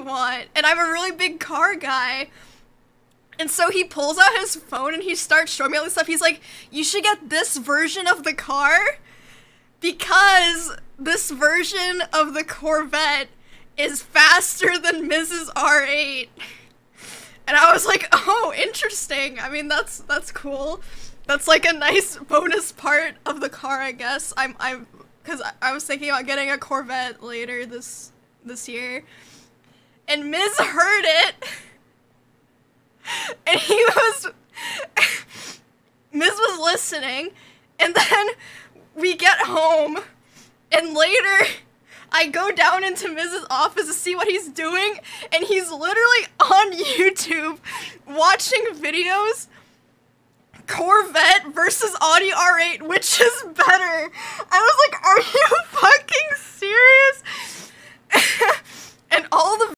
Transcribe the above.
want? And I'm a really big car guy. And so he pulls out his phone and he starts showing me all this stuff. He's like, you should get this version of the car because this version of the Corvette is faster than Miz's R8. And I was like, oh, interesting. I mean, that's that's cool. That's like a nice bonus part of the car, I guess. I'm I'm because I was thinking about getting a Corvette later this this year, and Miz heard it, and he was Miz was listening, and then we get home, and later. I go down into Miz's office to see what he's doing, and he's literally on YouTube watching videos Corvette versus Audi R8, which is better? I was like, are you